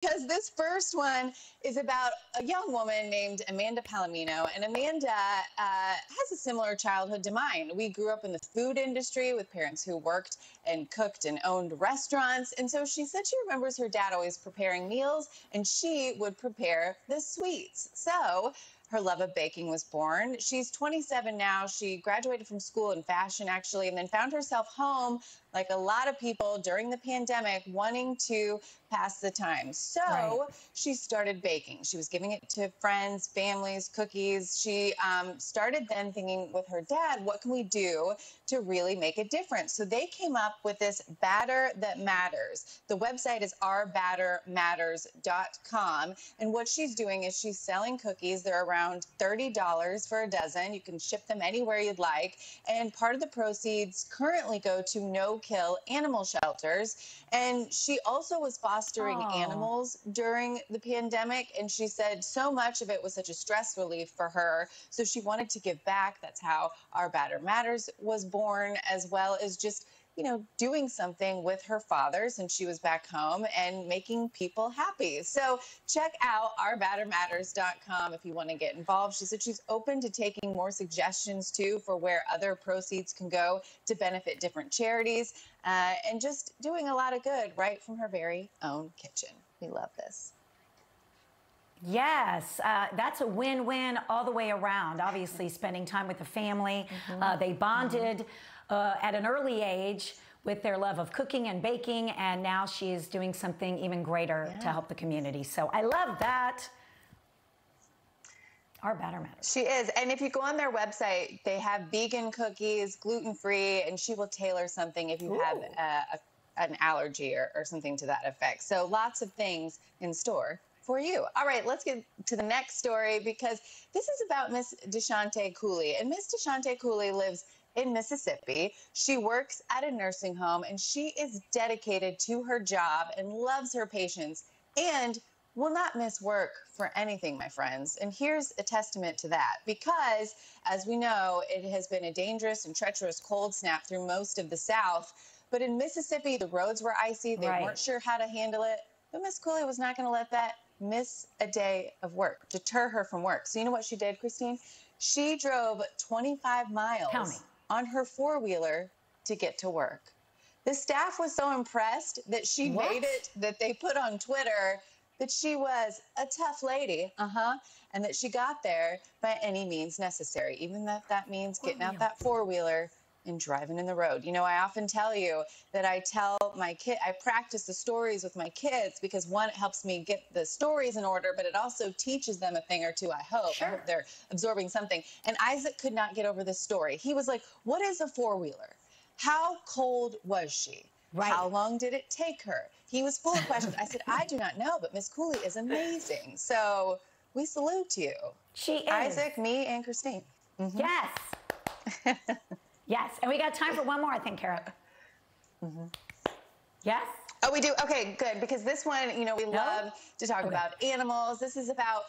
because this first one is about a young woman named Amanda Palomino. And Amanda uh, has a similar childhood to mine. We grew up in the food industry with parents who worked and cooked and owned restaurants. And so she said she remembers her dad always preparing meals and she would prepare the sweets. So her love of baking was born. She's 27 now. She graduated from school in fashion, actually, and then found herself home, like a lot of people during the pandemic, wanting to pass the time. So right. she started baking. She was giving it to friends, families, cookies. She um, started then thinking with her dad, what can we do to really make a difference? So they came up with this batter that matters. The website is ourbattermatters.com. And what she's doing is she's selling cookies. They're around $30 for a dozen. You can ship them anywhere you'd like. And part of the proceeds currently go to no kill animal shelters. And she also was fostering Aww. animals during the pandemic. And she said so much of it was such a stress relief for her. So she wanted to give back. That's how Our Batter Matters was born, as well as just you know, doing something with her father since she was back home and making people happy. So check out ourbattermatters.com if you want to get involved. She said she's open to taking more suggestions too for where other proceeds can go to benefit different charities uh, and just doing a lot of good right from her very own kitchen. We love this. Yes, uh, that's a win-win all the way around. Obviously, spending time with the family. Mm-hmm. Uh, they bonded. Mm-hmm uh, at an early age with their love of cooking and baking, and now she is doing something even greater yeah. to help the community. So I love that. Our batter matters. She is. And if you go on their website, they have vegan cookies, gluten free, and she will tailor something if you Ooh. have a, a, an allergy or, or something to that effect. So lots of things in store for you. All right, let's get to the next story because this is about Miss Deshante Cooley. And Miss Deshante Cooley lives in Mississippi. She works at a nursing home and she is dedicated to her job and loves her patients and will not miss work for anything, my friends. And here's a testament to that because, as we know, it has been a dangerous and treacherous cold snap through most of the South. But in Mississippi, the roads were icy. They right. weren't sure how to handle it. But Miss Cooley was not going to let that miss a day of work, deter her from work. So you know what she did, Christine? She drove 25 miles on her four wheeler to get to work. The staff was so impressed that she what? made it that they put on Twitter that she was a tough lady, uh huh, and that she got there by any means necessary, even if that means getting out that four wheeler and driving in the road. You know, I often tell you that I tell my kid, I practice the stories with my kids because one, it helps me get the stories in order, but it also teaches them a thing or two, I hope. Sure. I hope they're absorbing something. And Isaac could not get over this story. He was like, What is a four wheeler? How cold was she? Right. How long did it take her? He was full of questions. I said, I do not know, but Miss Cooley is amazing. So we salute you. She is. Isaac, me, and Christine. Mm-hmm. Yes. Yes, and we got time for one more, I think, Kara. Mm-hmm. Yes? Oh, we do? Okay, good. Because this one, you know, we no? love to talk okay. about animals. This is about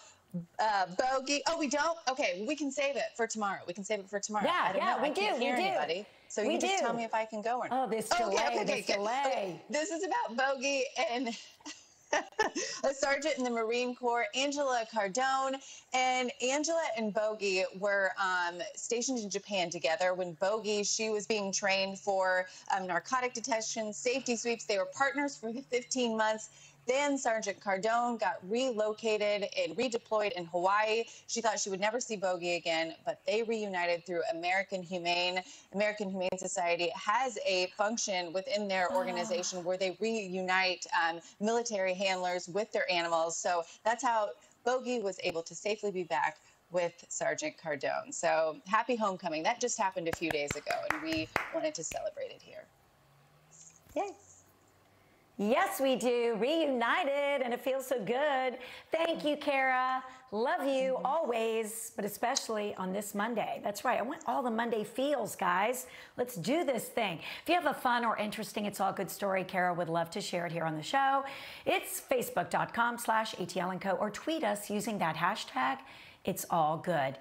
uh, bogey. Oh, we don't? Okay, we can save it for tomorrow. We can save it for tomorrow. Yeah, I don't yeah, know. we I do. Can't hear we anybody. Do. So we you just tell me if I can go or not. Oh, this delay. Oh, okay, okay, this delay. Okay. This is about bogey and a sergeant in the Marine Corps, Angela Cardone. And Angela and Bogey were um, stationed in Japan together when Bogey, she was being trained for um, narcotic detection, safety sweeps. They were partners for 15 months. Then Sergeant Cardone got relocated and redeployed in Hawaii. She thought she would never see Bogey again, but they reunited through American Humane. American Humane Society has a function within their ah. organization oh. where they reunite um, military handlers with their animals. So that's how Bogey was able to safely be back with Sergeant Cardone. So happy homecoming. That just happened a few days ago, and we wanted to celebrate it here. Yay. Yes, we do. Reunited, and it feels so good. Thank you, Kara. Love you always, but especially on this Monday. That's right. I want all the Monday feels, guys. Let's do this thing. If you have a fun or interesting It's All Good story, Kara would love to share it here on the show. It's facebook.com slash ATL & Co. or tweet us using that hashtag, It's All Good.